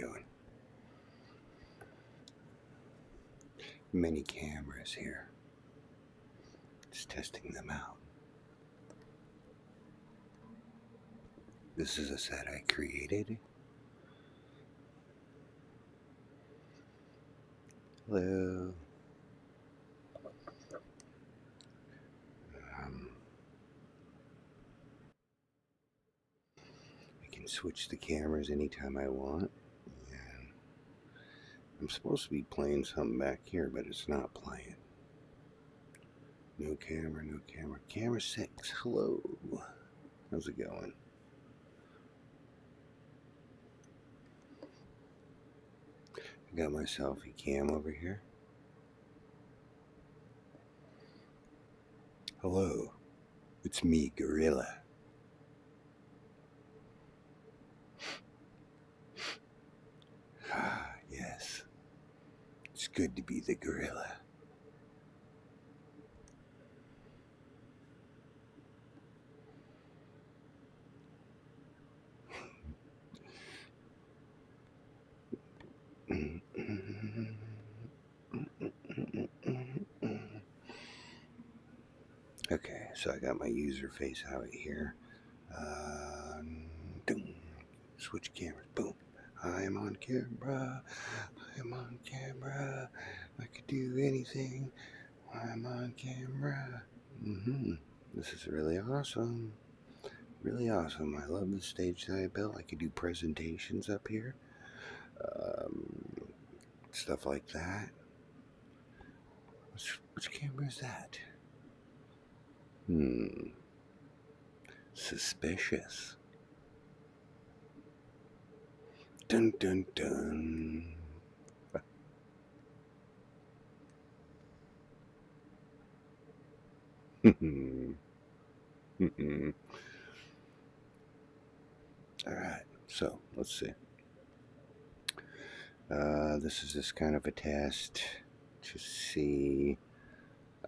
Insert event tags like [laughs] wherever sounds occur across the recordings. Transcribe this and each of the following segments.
going. Many cameras here. Just testing them out. This is a set I created. Hello. Um, I can switch the cameras anytime I want. I'm supposed to be playing something back here, but it's not playing. No camera, no camera. Camera 6, hello. How's it going? I got my selfie cam over here. Hello, it's me, Gorilla. Ah, yes. It's good to be the gorilla. Okay, so I got my user face out here. Uh. Switch cameras. Boom. I am on camera. I am on camera. I could do anything. I'm on camera. Mm-hmm. This is really awesome. Really awesome. I love the stage that I built. I could do presentations up here. Um, stuff like that. Which, which camera is that? Hmm. Suspicious. Dun dun dun. All right, so let's see. Uh, this is just kind of a test to see,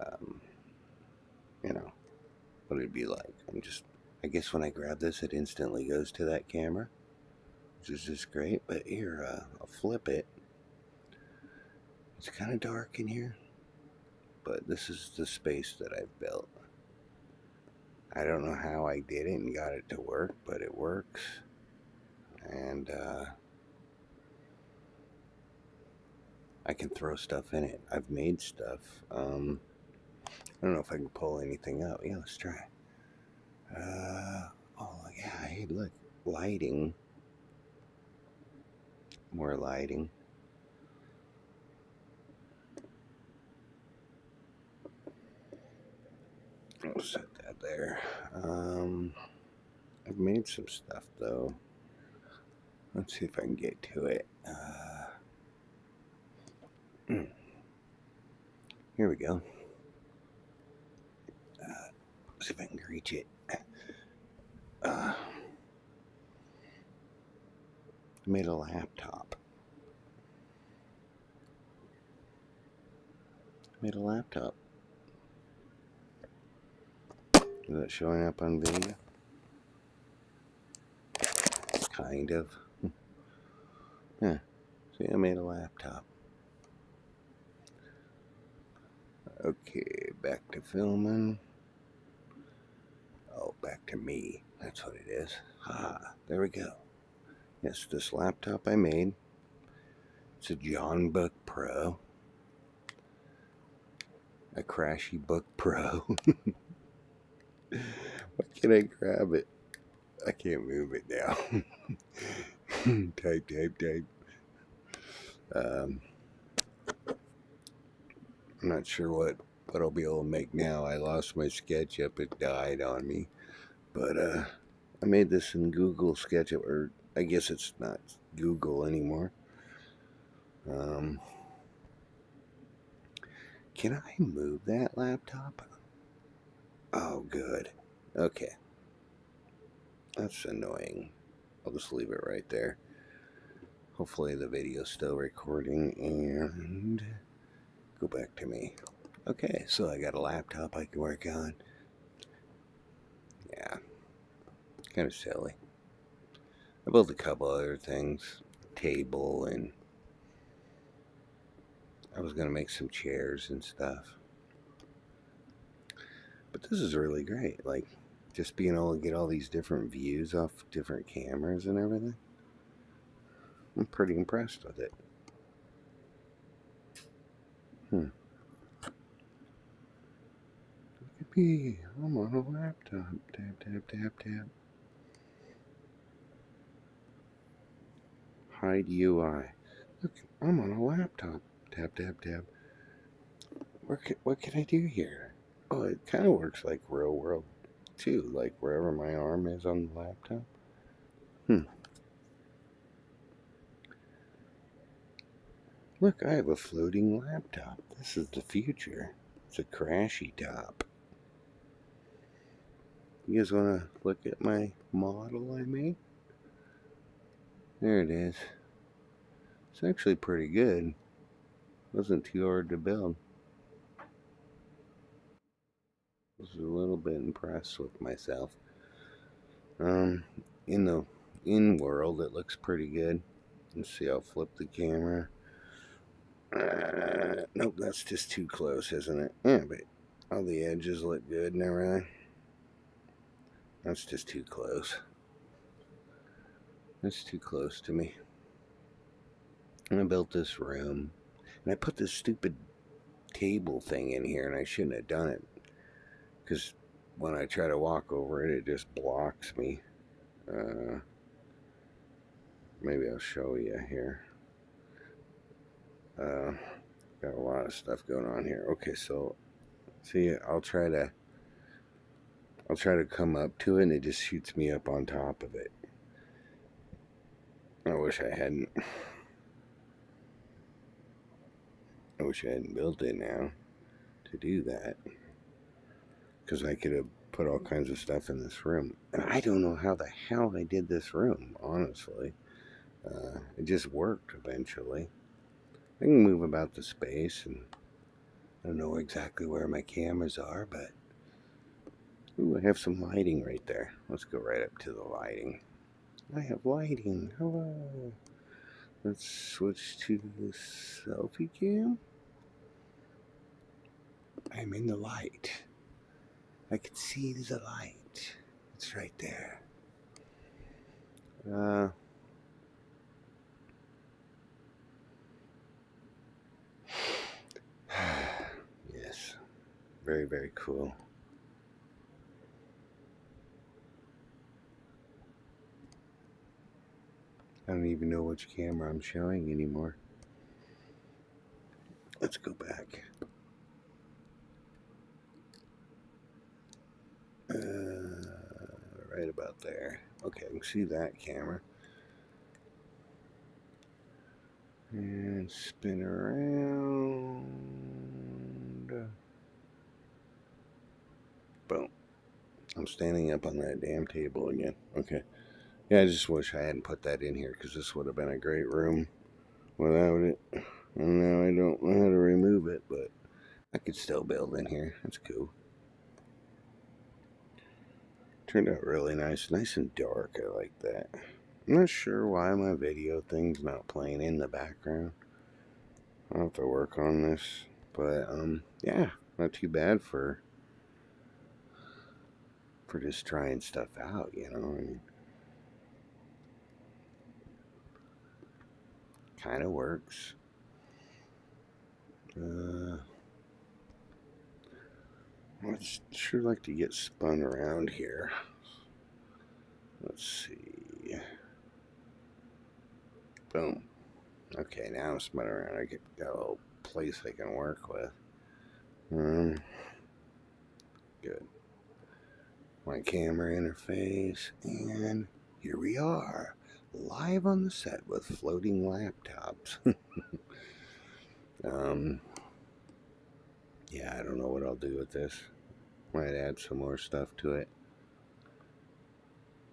um, you know, what it'd be like. I'm just, I guess when I grab this, it instantly goes to that camera, which is just great. But here, uh, I'll flip it. It's kind of dark in here, but this is the space that I've built. I don't know how I did it and got it to work, but it works. And, uh, I can throw stuff in it. I've made stuff. Um, I don't know if I can pull anything up. Yeah, let's try. Uh, oh, yeah, hey, look. Lighting. More lighting. I'll set that there. Um, I've made some stuff, though. Let's see if I can get to it. Uh. [clears throat] Here we go see if I can reach it. Uh, I made a laptop. I made a laptop. Is that showing up on video? Kind of. [laughs] yeah. See, I made a laptop. Okay, back to filming. Oh, back to me. That's what it is. Ah, there we go. Yes, this laptop I made. It's a John Book Pro. A Crashy Book Pro. [laughs] Can't I grab it? I can't move it now. [laughs] type, type, type. Um, I'm not sure what what I'll be able to make now. I lost my SketchUp, it died on me. But uh, I made this in Google SketchUp, or I guess it's not Google anymore. Um, can I move that laptop? Oh, good. Okay. That's annoying. I'll just leave it right there. Hopefully the video's still recording and go back to me. Okay, so I got a laptop I can work on. Yeah, kind of silly. I built a couple other things. table and I was going to make some chairs and stuff. But this is really great. Like, just being able to get all these different views off different cameras and everything. I'm pretty impressed with it. Hmm. Look at me. I'm on a laptop. Tap, tap, tap, tap. Hide UI. Look, I'm on a laptop. Tap, tap, tap. What can, what can I do here? Oh, it kind of works like real world too, like wherever my arm is on the laptop. Hmm. Look, I have a floating laptop. This is the future. It's a crashy top. You guys want to look at my model I made? There it is. It's actually pretty good. Wasn't too hard to build. Was a little bit impressed with myself. Um, in the in world, it looks pretty good. Let's see, I'll flip the camera. Uh, nope, that's just too close, isn't it? Yeah, but all the edges look good and everything. That's just too close. That's too close to me. And I built this room. And I put this stupid table thing in here, and I shouldn't have done it because when I try to walk over it, it just blocks me. Uh, maybe I'll show you here. Uh, got a lot of stuff going on here. Okay, so see, I'll try to, I'll try to come up to it, and it just shoots me up on top of it. I wish I hadn't. I wish I hadn't built it now to do that because I could have put all kinds of stuff in this room. And I don't know how the hell I did this room, honestly. Uh, it just worked eventually. I can move about the space and I don't know exactly where my cameras are, but ooh, I have some lighting right there. Let's go right up to the lighting. I have lighting. Hello. Let's switch to the selfie cam. I'm in the light. I can see the light. It's right there. Uh, [sighs] yes. Very, very cool. I don't even know which camera I'm showing anymore. Let's go back. Uh, right about there. Okay, I can see that camera. And spin around. Boom. I'm standing up on that damn table again. Okay. Yeah, I just wish I hadn't put that in here because this would have been a great room without it. And now I don't know how to remove it, but I could still build in here. That's cool. Turned out really nice. Nice and dark. I like that. I'm not sure why my video thing's not playing in the background. I'll have to work on this. But, um, yeah, not too bad for for just trying stuff out, you know. I mean, kind of works. Uh, I'd sure like to get spun around here. Let's see. Boom. Okay, now I'm spun around. I get got a little place I can work with. Um, good. My camera interface, and here we are, live on the set with floating laptops. [laughs] um, yeah, I don't know what I'll do with this. Might add some more stuff to it.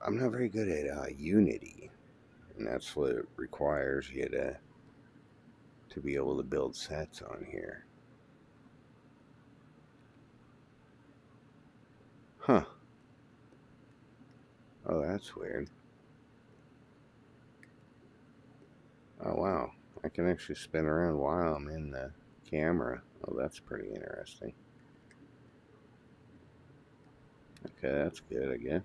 I'm not very good at uh, Unity, and that's what it requires you to to be able to build sets on here. Huh. Oh, that's weird. Oh, wow. I can actually spin around while I'm in the camera. Oh, that's pretty interesting. Okay, that's good, I guess.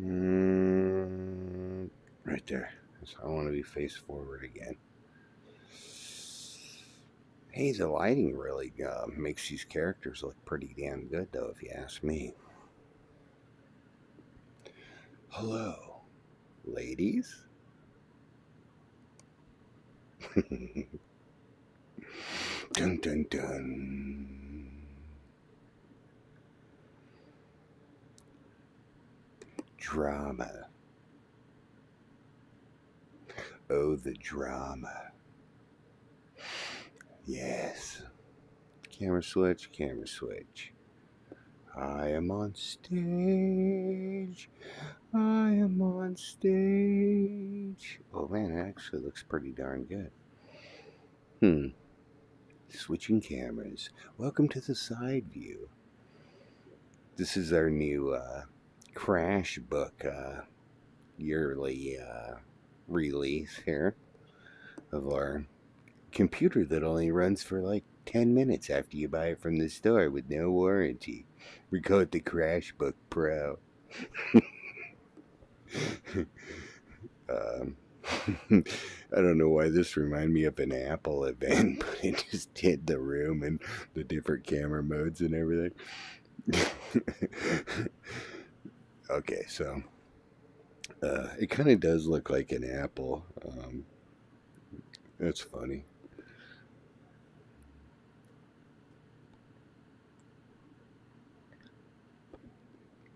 Mm, right there. So I want to be face forward again. Hey, the lighting really uh, makes these characters look pretty damn good, though, if you ask me. Hello, ladies. [laughs] dun dun dun. Drama. Oh, the drama. Yes. Camera switch, camera switch. I am on stage. I am on stage. Oh man, it actually looks pretty darn good. Hmm. Switching cameras. Welcome to the side view. This is our new uh, Crash book uh, yearly uh, release here of our computer that only runs for like 10 minutes after you buy it from the store with no warranty. We call it the Crashbook Pro. [laughs] um, [laughs] I don't know why this reminded me of an Apple event, [laughs] but it just hit the room and the different camera modes and everything. Okay, so uh, it kind of does look like an apple. Um, that's funny.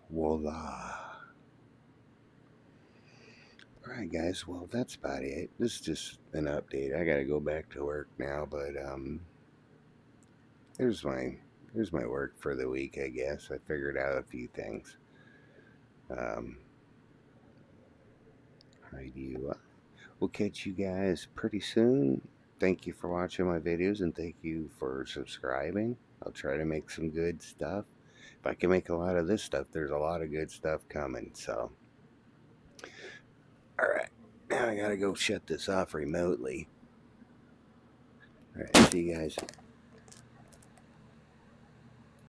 Voila. Alright guys, well that's about it. This is just an update. I gotta go back to work now, but um there's my there's my work for the week, I guess. I figured out a few things. Um I do uh, we'll catch you guys pretty soon. Thank you for watching my videos and thank you for subscribing. I'll try to make some good stuff if I can make a lot of this stuff, there's a lot of good stuff coming. So, all right, now I gotta go shut this off remotely. All right, see you guys.